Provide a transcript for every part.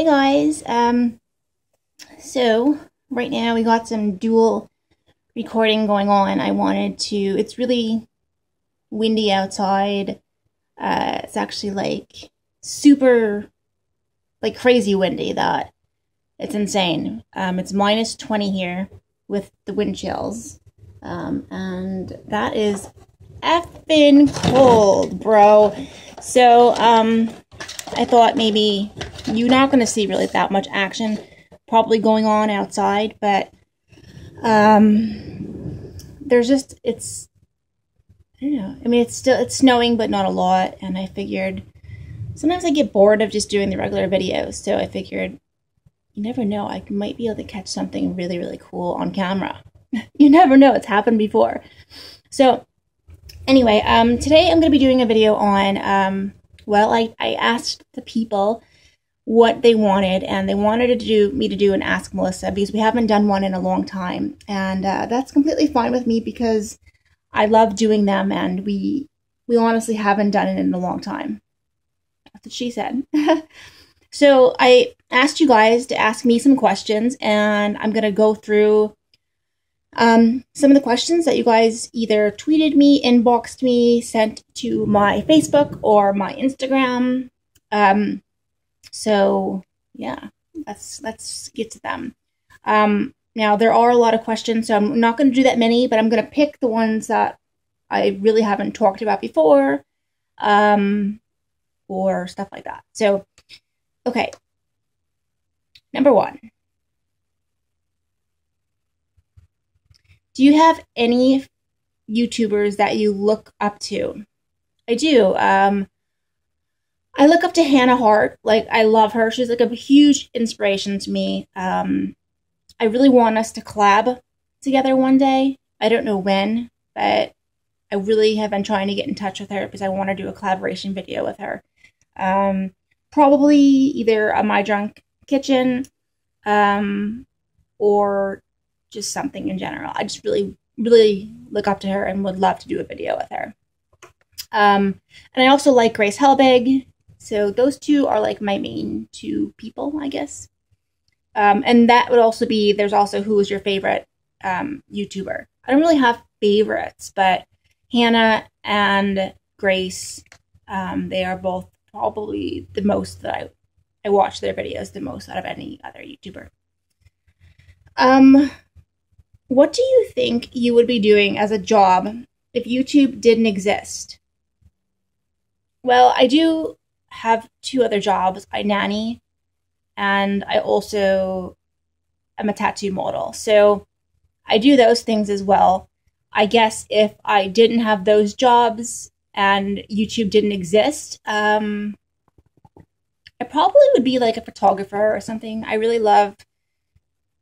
Hey guys, um, so right now we got some dual recording going on. I wanted to, it's really windy outside. Uh, it's actually like super, like crazy windy that it's insane. Um, it's minus 20 here with the wind chills. Um, and that is effing cold, bro. So, um, I thought maybe you're not going to see really that much action probably going on outside, but um, there's just it's I don't know. I mean, it's still it's snowing, but not a lot, and I figured sometimes I get bored of just doing the regular videos, so I figured you never know, I might be able to catch something really really cool on camera. you never know; it's happened before. So anyway, um, today I'm going to be doing a video on um, well, I, I asked the people what they wanted, and they wanted to do me to do an Ask Melissa because we haven't done one in a long time, and uh, that's completely fine with me because I love doing them, and we we honestly haven't done it in a long time. That's what she said. so I asked you guys to ask me some questions, and I'm gonna go through um, some of the questions that you guys either tweeted me, inboxed me, sent to my Facebook or my Instagram. Um, so yeah, let's let's get to them. Um, now there are a lot of questions, so I'm not going to do that many, but I'm going to pick the ones that I really haven't talked about before, um, or stuff like that. So, okay, number one. Do you have any YouTubers that you look up to? I do. Um, I look up to Hannah Hart. Like, I love her. She's like a huge inspiration to me. Um, I really want us to collab together one day. I don't know when, but I really have been trying to get in touch with her because I want to do a collaboration video with her. Um, probably either a My Drunk Kitchen um, or just something in general. I just really, really look up to her and would love to do a video with her. Um, and I also like Grace Helbig. So those two are like my main two people, I guess. Um, and that would also be, there's also who is your favorite um, YouTuber. I don't really have favorites, but Hannah and Grace, um, they are both probably the most that I, I watch their videos the most out of any other YouTuber. Um, what do you think you would be doing as a job if YouTube didn't exist? Well, I do have two other jobs. I nanny and I also am a tattoo model. So I do those things as well. I guess if I didn't have those jobs and YouTube didn't exist, um, I probably would be like a photographer or something. I really love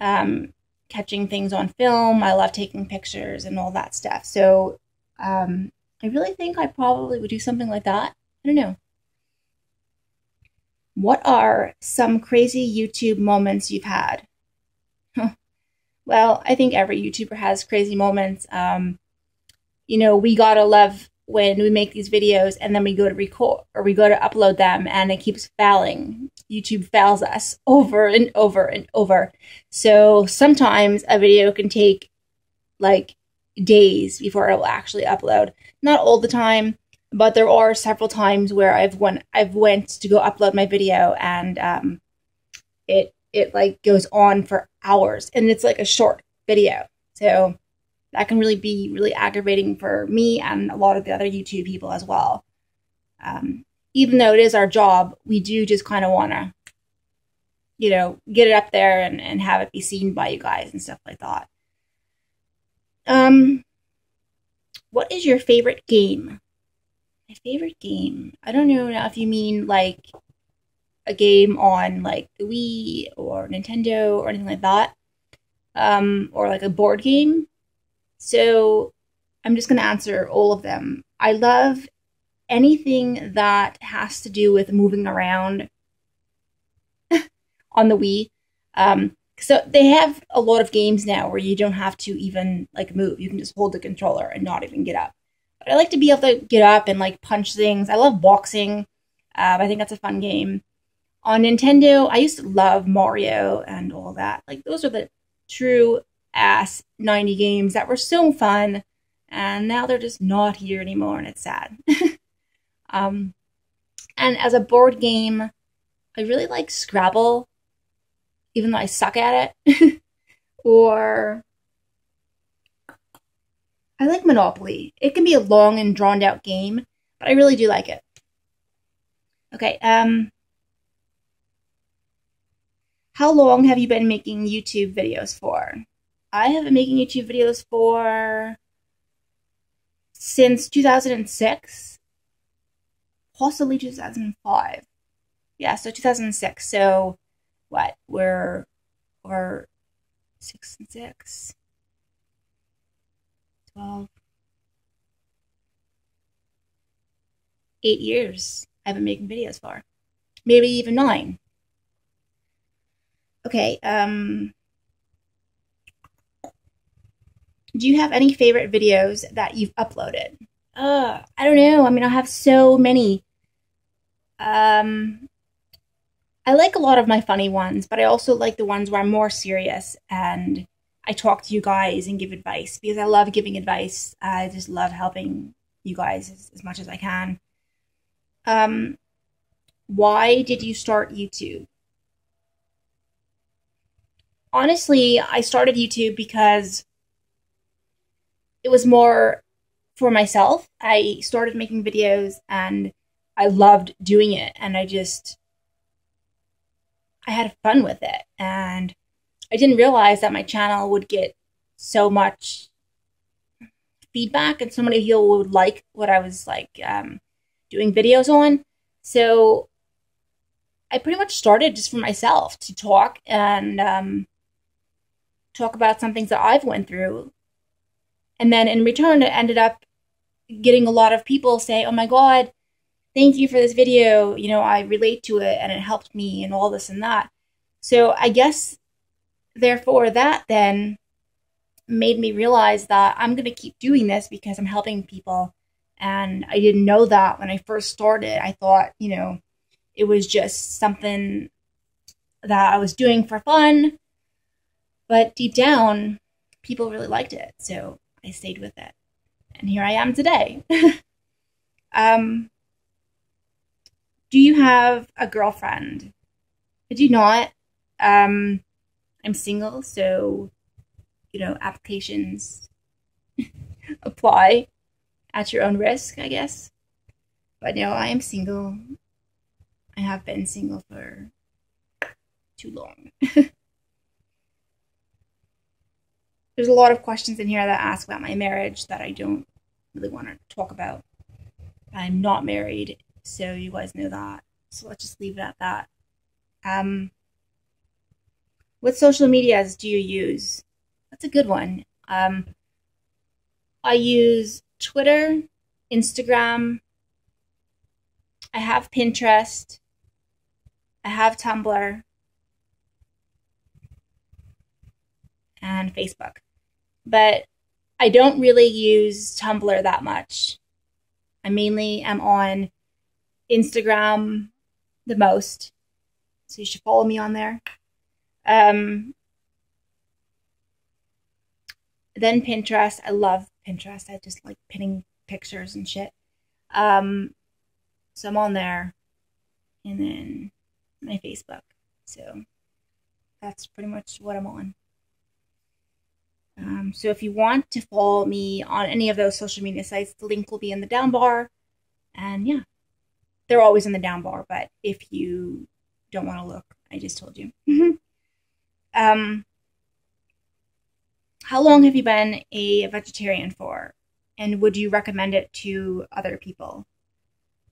um, catching things on film. I love taking pictures and all that stuff. So um, I really think I probably would do something like that. I don't know. What are some crazy YouTube moments you've had? well, I think every YouTuber has crazy moments. Um, you know, we gotta love when we make these videos and then we go to record or we go to upload them and it keeps failing. YouTube fails us over and over and over. So sometimes a video can take like days before it will actually upload. Not all the time, but there are several times where I've went I've went to go upload my video and um, it it like goes on for hours and it's like a short video. So that can really be really aggravating for me and a lot of the other YouTube people as well. Um, even though it is our job, we do just kind of want to, you know, get it up there and, and have it be seen by you guys and stuff like that. Um, what is your favorite game? My favorite game. I don't know if you mean like a game on like the Wii or Nintendo or anything like that, um, or like a board game. So I'm just going to answer all of them. I love anything that has to do with moving around on the Wii. Um, so they have a lot of games now where you don't have to even like move. You can just hold the controller and not even get up. But I like to be able to get up and like punch things. I love boxing. Um, I think that's a fun game. On Nintendo, I used to love Mario and all that. Like, those are the true ass 90 games that were so fun. And now they're just not here anymore, and it's sad. um, and as a board game, I really like Scrabble, even though I suck at it. or I like Monopoly. It can be a long and drawn out game, but I really do like it. Okay, um how long have you been making YouTube videos for? I have been making YouTube videos for since 2006, possibly 2005. Yeah, so 2006. So what? We're we're six and six. 12. Eight years I've been making videos for. Maybe even nine. Okay, um, do you have any favorite videos that you've uploaded? Uh, I don't know. I mean, I have so many. Um, I like a lot of my funny ones, but I also like the ones where I'm more serious and I talk to you guys and give advice because I love giving advice. I just love helping you guys as, as much as I can. Um, why did you start YouTube? Honestly, I started YouTube because it was more for myself. I started making videos and I loved doing it and I just I had fun with it and I didn't realize that my channel would get so much feedback and so many people would like what I was like um, doing videos on. So I pretty much started just for myself to talk and um, talk about some things that I've went through. And then in return, it ended up getting a lot of people say, "Oh my God, thank you for this video. You know, I relate to it and it helped me and all this and that." So I guess therefore, that then made me realize that I'm going to keep doing this because I'm helping people. And I didn't know that when I first started. I thought, you know, it was just something that I was doing for fun. But deep down, people really liked it. So I stayed with it. And here I am today. um, do you have a girlfriend? I do not. Um, I'm single, so you know, applications apply at your own risk, I guess. But no, I am single. I have been single for too long. There's a lot of questions in here that ask about my marriage that I don't really want to talk about. I'm not married, so you guys know that. So let's just leave it at that. Um, what social medias do you use? That's a good one. Um, I use Twitter, Instagram. I have Pinterest. I have Tumblr. And Facebook. But I don't really use Tumblr that much. I mainly am on Instagram the most. So you should follow me on there. Um, then Pinterest. I love Pinterest. I just like pinning pictures and shit. Um, so I'm on there. And then my Facebook. So that's pretty much what I'm on. Um, so if you want to follow me on any of those social media sites, the link will be in the down bar. And yeah, they're always in the down bar. But if you don't want to look, I just told you. Um, how long have you been a vegetarian for? And would you recommend it to other people?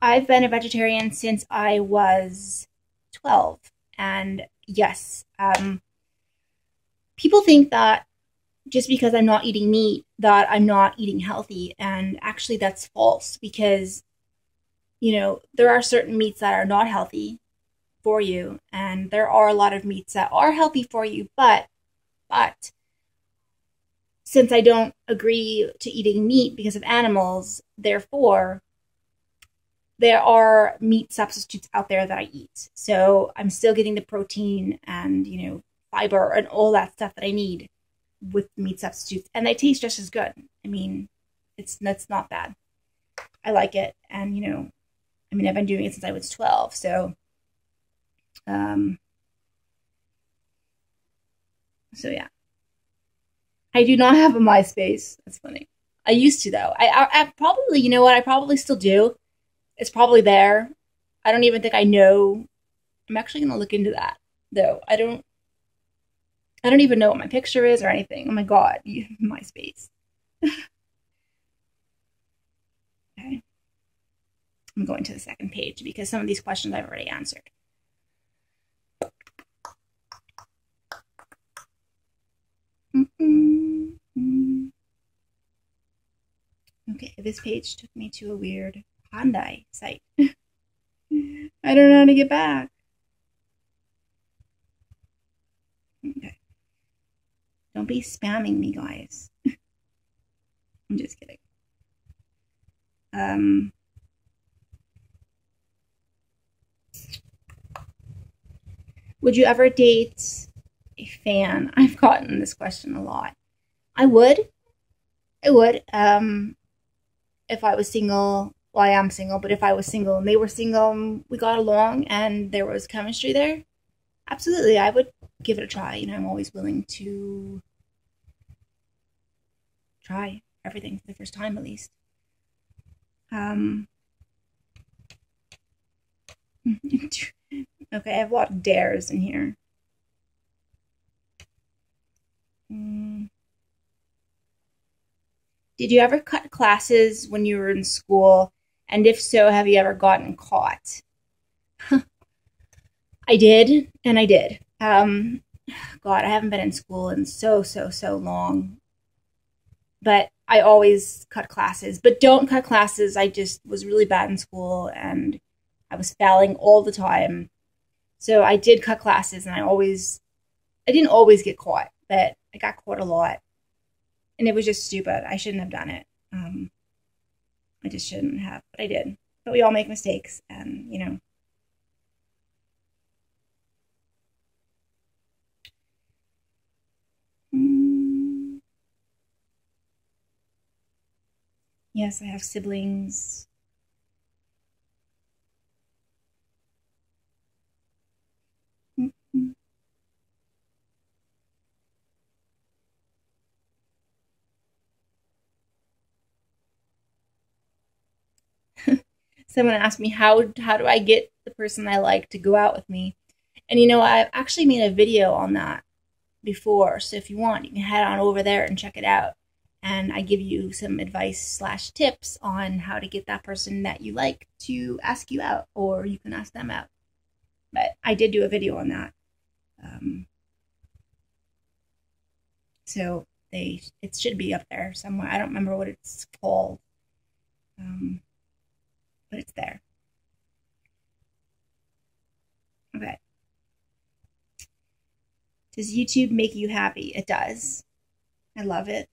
I've been a vegetarian since I was 12. And yes, um, people think that just because I'm not eating meat, that I'm not eating healthy. And actually, that's false because, you know, there are certain meats that are not healthy for you and there are a lot of meats that are healthy for you but but since I don't agree to eating meat because of animals therefore there are meat substitutes out there that I eat. So I'm still getting the protein and, you know, fiber and all that stuff that I need with meat substitutes. And they taste just as good. I mean, it's that's not bad. I like it. And, you know, I mean, I've been doing it since I was 12. So, um, so yeah. I do not have a MySpace. That's funny. I used to though. I, I, I probably, you know what? I probably still do. It's probably there. I don't even think I know. I'm actually gonna look into that though. I don't. I don't even know what my picture is or anything. Oh my god, MySpace. okay. I'm going to the second page because some of these questions I've already answered. Mm-hmm. Okay, this page took me to a weird Hyundai site. I don't know how to get back. Okay. Don't be spamming me, guys. I'm just kidding. Um, would you ever date a fan? I've gotten this question a lot. I would. I would. Um, if I was single, well, I am single, but if I was single and they were single, we got along and there was chemistry there, absolutely, I would give it a try. You know, I'm always willing to try everything for the first time, at least. Um, okay, I have a lot of dares in here. Mm. Did you ever cut classes when you were in school? And if so, have you ever gotten caught? I did, and I did. Um, God, I haven't been in school in so, so, so long. But I always cut classes. But don't cut classes. I just was really bad in school and I was failing all the time. So I did cut classes and I always, I didn't always get caught, but I got caught a lot and it was just stupid. I shouldn't have done it. Um, I just shouldn't have, but I did. But we all make mistakes, and you know. Mm. Yes, I have siblings. Mm-hmm. someone asked me how how do I get the person I like to go out with me, and you know I've actually made a video on that before. So if you want, you can head on over there and check it out. And I give you some advice slash tips on how to get that person that you like to ask you out, or you can ask them out. But I did do a video on that. Um, so they it should be up there somewhere. I don't remember what it's called. Um, but it's there. Okay. Does YouTube make you happy? It does. I love it.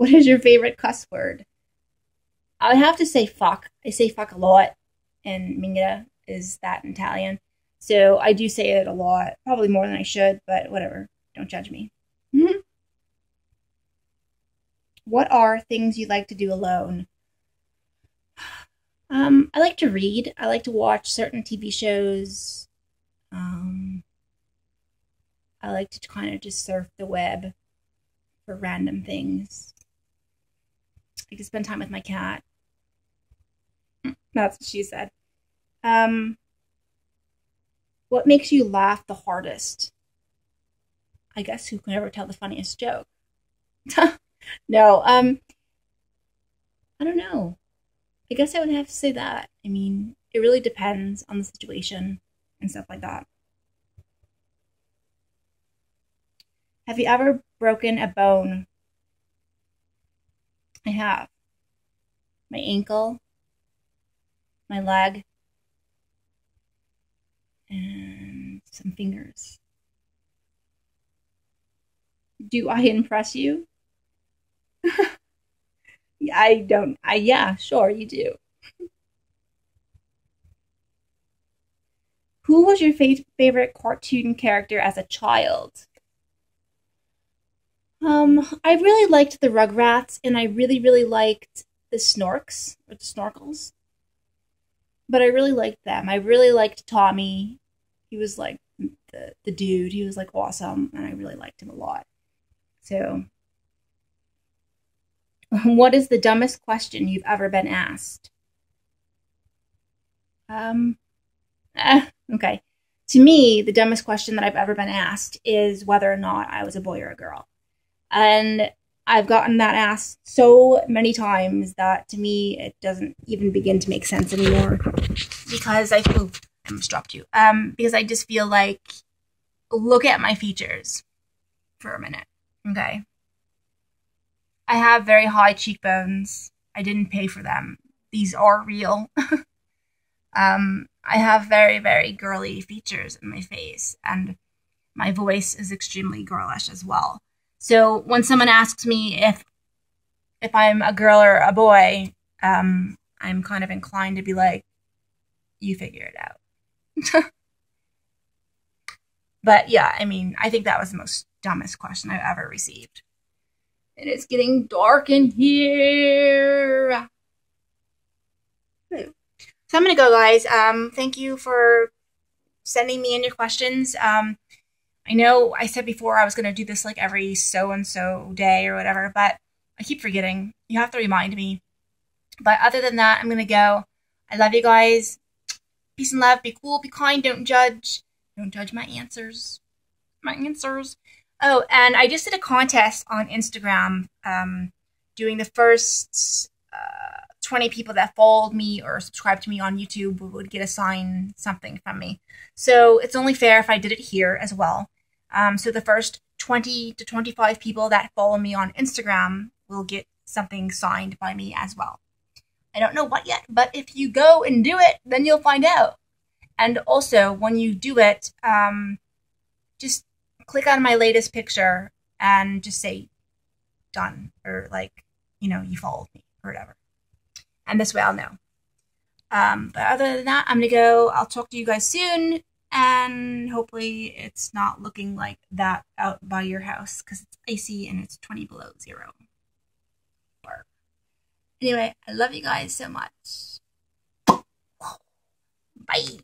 What is your favorite cuss word? I would have to say fuck. I say fuck a lot, and minga is that in Italian. So I do say it a lot, probably more than I should, but whatever. Don't judge me. Mm-hmm. What are things you like to do alone? Um, I like to read. I like to watch certain TV shows. Um, I like to kind of just surf the web for random things. I can spend time with my cat. That's what she said. Um, what makes you laugh the hardest? I guess who can ever tell the funniest joke? no, um, I don't know. I guess I would have to say that. I mean, it really depends on the situation and stuff like that. Have you ever broken a bone? I have. My ankle, my leg, and some fingers. Do I impress you? I don't. I yeah, sure you do. Who was your fa- favorite cartoon character as a child? Um, I really liked the Rugrats, and I really, really liked the Snorks or the Snorkels. But I really liked them. I really liked Tommy. He was like the the dude. He was like awesome, and I really liked him a lot. So, what is the dumbest question you've ever been asked? Um, eh, okay. To me, the dumbest question that I've ever been asked is whether or not I was a boy or a girl. And I've gotten that asked so many times that to me it doesn't even begin to make sense anymore. Because I feel I almost dropped you. Um, because I just feel like look at my features for a minute. Okay. I have very high cheekbones. I didn't pay for them. These are real. um, I have very, very girly features in my face, and my voice is extremely girlish as well. So when someone asks me if if I'm a girl or a boy, um, I'm kind of inclined to be like, "You figure it out." but yeah, I mean, I think that was the most dumbest question I've ever received. And it's getting dark in here. So I'm gonna go, guys. Um, thank you for sending me in your questions. Um, I know I said before I was going to do this like every so and so day or whatever, but I keep forgetting. You have to remind me. But other than that, I'm going to go. I love you guys. Peace and love. Be cool, be kind, don't judge. Don't judge my answers. My answers. Oh, and I just did a contest on Instagram um, doing the first uh, 20 people that followed me or subscribed to me on YouTube would get a sign something from me. So it's only fair if I did it here as well. Um, so the first 20 to 25 people that follow me on Instagram will get something signed by me as well. I don't know what yet, but if you go and do it, then you'll find out. And also, when you do it, um, just click on my latest picture and just say done or like, you know, you followed me or whatever and this way I'll know. Um, but other than that, I'm gonna go. I'll talk to you guys soon, and hopefully it's not looking like that out by your house because it's icy and it's 20 below zero. Anyway, I love you guys so much. Bye.